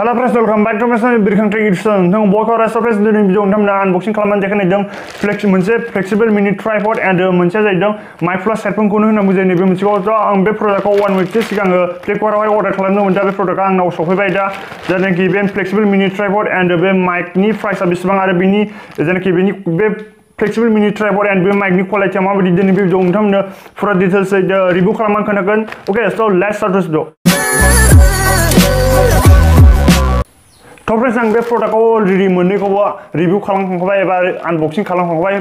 Hello friends welcome back to my बिरखां ट्रेक इडिसन नोंथां बयखौ राइस फ्रेंड्स दिनै भिडिअ नोंथांमोना अनबक्सिं खालामनानै देखायनायदों फ्लेक्स मोनसे फ्लेक्सिबल मिनि ट्राइपड एन्ड मोनसेया जाहैदों माइ प्लास हेडफोनखौनो होनना बुजियो नैबे मोनसेखौ थ' आं बे प्रडाक्टखौ वान उइकसो सिगां फ्लिपकार्टआवहाय अर्डार खालामदोंमोन दा बे प्रडाक्टआ आंनाव सफैबाय दा जायनाखि बे फ्लेक्सिबल मिनि ट्राइपड एन्ड बे माइकनि प्राइसआ बेसेबां आरो बिनि जायनाखि बिनि बे फ्लेक्सिबल मिनि ट्राइपड एन्ड बे माइकनि क्वालिटिया माबायदि दिनै बे भिडिअ नोंथांमोननो फुरा डिटेल्स रिभिउ खालामनानै खोन्थागोन अके स' लेट्स स्टार्ट दिस भिडिअ थ' फ्रेन्ड्स आं बे प्रडाक्टखौ अलरेडि मोननैखौबो रिभिउ खालामखांबाय एबा आनबक्सिं खालामखांबाय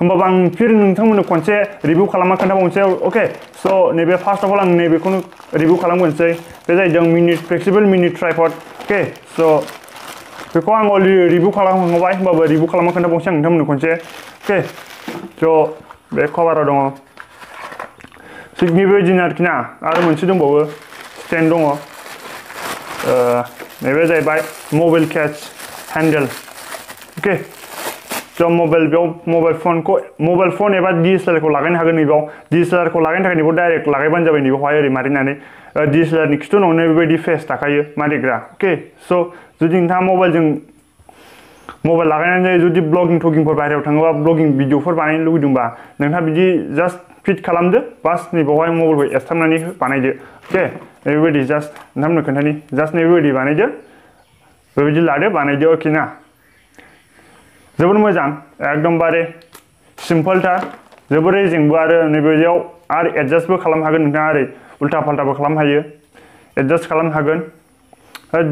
होमबाबो आं फिर नोंथांमोननो खनसे रिभिउ खालामना खोन्थाबावनोसै अके स' नैबे फार्स्ट अफ अल आं नैबेखौनो रिभिउ खालामग्रोनोसै बे जाहैदों मिनि फ्लेक्सिबल मिनि ट्राइपड अके स' बेखौ आं अलरेडि रिभिउ खालामखांबाय होमबाबो रिभिउ खालामना खोन्थाबावनोसै आं नोंथांमोननो खनसे अके स' बे कभाराव दङ थिग बेबायदिनो आरोखि ना आरो मोनसे दंबावो स्टेन्ड दङ नैबे जाहैबाय मबाइल केच हेन्डेल अके स' मबाइल बेयाव मबाइल फनखौ मबाइल फन एबा डि एस एल आरखौ लागायनो हागोन नैबेयाव डि एस एल आरखौ लागायनो थाखाय नैबेयाव डाइरेक्ट लागायबानो जाबाय नैबेवहाय ओरै मारिनानै डि एस एल आरनि खिथुनावनो बेबायदि फेस थाखायो मारिग्रा अके स' जुदि नोंथाङा मबाइलजों मबाइल लागायनानै जुदि ब्लगिं टगिंफोर बाहेरायाव थाङोबा ब्लगिं भिडिअफोर बानायनो लुगैदोंबा नोंथाङा बिदि जास्ट फिट खालामदो बास नैबावहाय मबाइलखौ एसथाबनानै बानायदो अके जास्ट नोंथांमोननो खोन्थानि जास्ट नैबेबायदि बानायदो बेबायदि लादो बानायदो आरोखि ना? जोबोर मोजां, एकदमबारे सिम्पोलथार जोबोरै जोंबो आरो नैबेयाव आरो एडजास्टबो खालामनो हागोन नोंथाङा ओरै उल्था फाल्थाबो खालामनो हायो एडजास्ट खालामनो हागोन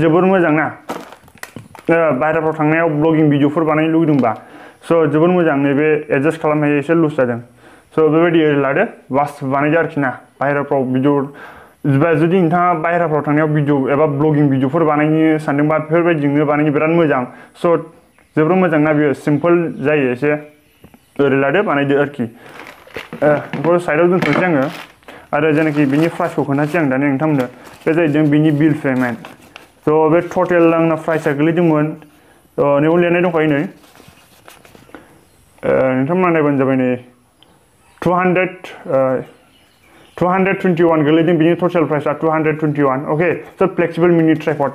जोबोर मोजां ना? बाहेराफ्राव थांनायाव ब्लगिं भिडिअफोर बानायनो लुगैदोंबा। स' जोबोर मोजां, नैबे एडजास्ट खालामनो हायो एसे लुज जादों। स' बेबायदि ओरै लादो, बास बानायदो आरोखि ना? बाहेराफ्राव भिडिअ जुदि नोंथाङा बाहेराफ्राव थांनायाव भिडिअ एबा ब्लगिं भिडिअफोर बानायनो सानदोंबा बेफोरबायदिजोंनो बानायनो बिराद मोजां। स' जोबोर मोजां ना बेयो? सिम्पोल जायो एसे ओरै लादो, बानायदो आरोखि। बेखौ साइडआव दोनथ'नोसै आङो। आरो जेनाखि बिनि प्राइसखौ खोन्थासै आं दानि नोंथांमोननो बे जाहैदों बिनि बिल पेमेन्ट। थ' बे टटेल आंना प्राइसआ गोलैदोंमोन। नैयाव लिरनाय दंखायो नै। नोंथांमोना नायबानो जाबाय नै two hundred two hundred twenty one गोलैदों बिनि टटेल प्राइसआ टु हान्ड्रेड टुवेन्टि वान अके स' फ्लेक्सिबल मिनि ट्राइपड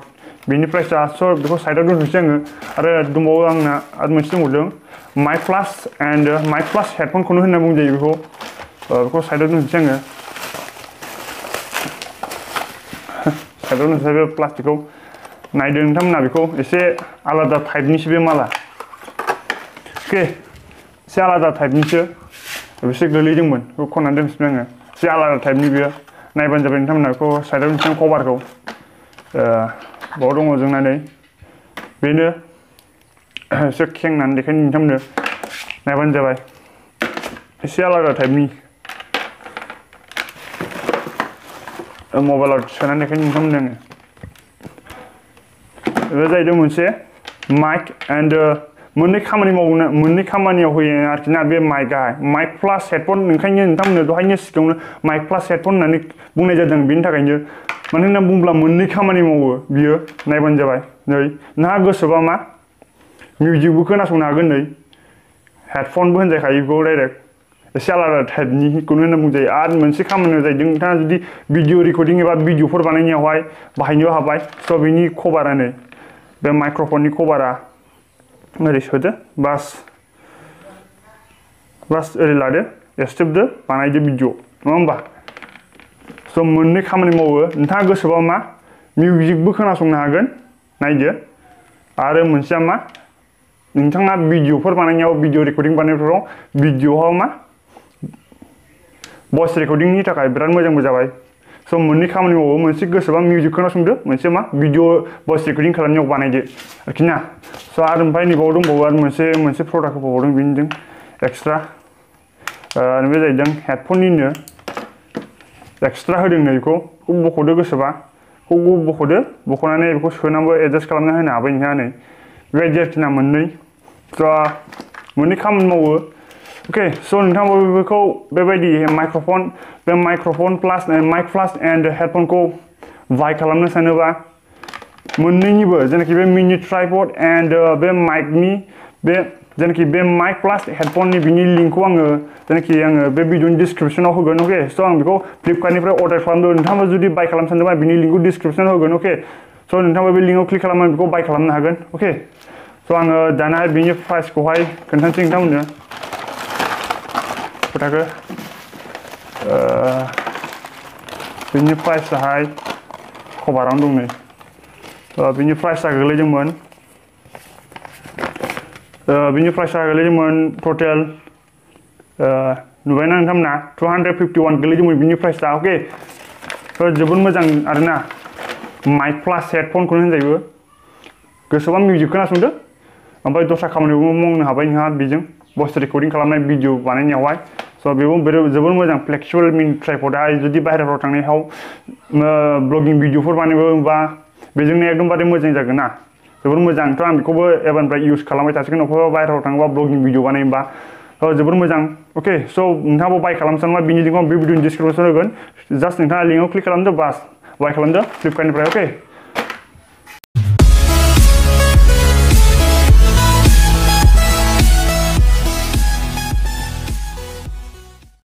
बिनि प्राइसआ स' बेखौ साइडआव दोनथ'नोसै आङो आरो दंबावो आंना आरो मोनसे दंबावदों माइ प्लास एन्ड माइ प्लास हेडफनखौनो होनना बुंजायो बेखौ बेखौ साइडआव दोनथ'नोसै आङो साइडआव दोनसै बे प्लास्टिकखौ नायदो नोंथांमोना बेखौ एसे आलादा टाइपनिसो बे माला अके एसे आलादा टाइपनिसो बेसे गोलैदोंमोन बेखौ खननानै दोनफिनबाय आङो एसे आलादा टाइपनि बियो नायबानो जाबाय नोंथांमोना बेखौ साइडआव दोनसै कभारखौ बाव दङ जोंना नै बेनो एसे खेंनानै देखायनो नोंथांमोननो नायबानो जाबाय एसे आलादा टाइपनि मबाइलाव सोनानै देखायनो नोंथांमोननो आङो बे जाहैदों मोनसे माइक एन्ड मोननै खामानि मावनो मोननै खामानियाव होयो आरोखि ना बे माइकआ माइक प्लास हेडफन ओंखायनो नोंथांमोननो दहायनो सिगाङावनो माइक प्लास हेडफन होननानै बुंनाय जादों बेनि थाखायनो मानो होनना बुङोब्ला मोननै खामानि मावो बियो नायबानो जाबाय नै नोंहा गोसोबा मा मिउजिकबो खोनासंनो हागोन नै हेडफनबो होनजाखायो बेखौ डाइरेक्ट एसे आलादा टाइपनिखौनो होनना बुंजायो आरो मोनसे खामानिया जाहैदों नोंथाङा जुदि भिडिअ रेकर्डिं एबा भिडिअफोर बानायनायावहाय बाहायनो हाबाय स' बिनि कभारा नै बे माइक्र'फननि कभारा ओरै सोदो बास. बास ओरै लादो. एसथेबदो बानायदो भिडिअ नङा होमबा? स' मोननै खामानि मावो. नोंथाङा गोसोबा मा? मिउजिकबो खोनासंनो हागोन. नायदो. आरो मोनसेया मा? नोंथाङा भिडिअफोर बानायनायाव भिडिअ रेकर्डिं बानायनायफ्राव भिडिअआव मा? भइस रेकर्डिंनि थाखाय बिराद मोजांबो जाबाय। स' मोननै खामानि मावो मोनसे गोसोबा मिउजिक खोनासंदो मोनसे मा भिडिअ भइस रेकर्डिं खालामनायाव बानायदो आरोखि ना स' आरो ओमफ्राय नैबाव दंबावो आरो मोनसे मोनसे प्रडाक्ट बेनिजों एक्सट्रा बे जाहैदों हेडफननिनो एक्सट्रा होदों नै बेखौ बख'दो गोसोबा बेखौ बख'दो बख'नानै बेखौ सोनांबो एडजास्ट खालामना होनो हाबाय नै बेबायदि आरोखि ना मोननै स' मोननै खामानि मावो अके स' नोंथाङाबो बेखौ बेबायदि microphone bay microphone plus mic plus and हेडफनखौ बाय खालामनो सानोबा, मोननैनिबो, जेनाखि बे मिनि ट्राइपड एन्ड बे माइकनि बे, जेनाखि बे माइक प्लास हेडफननि बिनि लिंकखौ आङो, जेनाखि आङो बे भिडिअनि डिसक्रिपसनाव होगोन अके स' आं बेखौ फ्लिपकार्टनिफ्राय अर्डार खालामदों। नोंथाङाबो जुदि बाय खालामनो सानदोंबा बिनि लिंकखौ डिसक्रिपसनाव होगोन अके स' नोंथाङाबो बे लिंकआव क्लिक खालामनानै बेखौ बाय खालामनो हागोन अके स' आङो दानाहाय बिनि प्राइसखौहाय खोन्थानोसै नोंथांमोननो। खोथाखौ बिनि प्राइसआहाय कभारावनो दं नै बिनि प्राइसआ गोग्लैदोंमोन बिनि प्राइसआ गोग्लैदोंमोन टटेल नुबायना नोंथांमोना टु हान्ड्रेड फिफ्टि वान गोग्लैदोंमोन बिनि प्राइसआ अके जोबोद मोजां आरोना माइक प्लास हेडफनखौनो होनजायो गोसोबा मिउजिक खोनासंदो ओमफ्राय दस्रा खामानिबो मावनो हाबाय नोंहा बेजों भइस रेकर्डिं खालामनाय भिडिअ बानायनायावहाय स' बेबो जोबोर मोजां फ्लेक्सिबल मिन ट्राइपडआहाय जुदि बाहेराफ्राव थांनायाव ब्लगिं भिडिअफोर बानायबा बेजोंनो एकदमबारे मोजां जागोन ना? जोबोर मोजांथ' आं बेखौबो एबारनिफ्राय इउज खालामबाय थासिगोन। अबेबा बाहेराव थाङोबा ब्लगिं भिडिअ बानायोबा। जोबोर मोजां। अके, स' नोंथाङाबो बाय खालामनो सानबा बिनि क्लिक खालामदो, बास। बाय खालामदो, फ्लिपकार्टनिफ्राय, अके?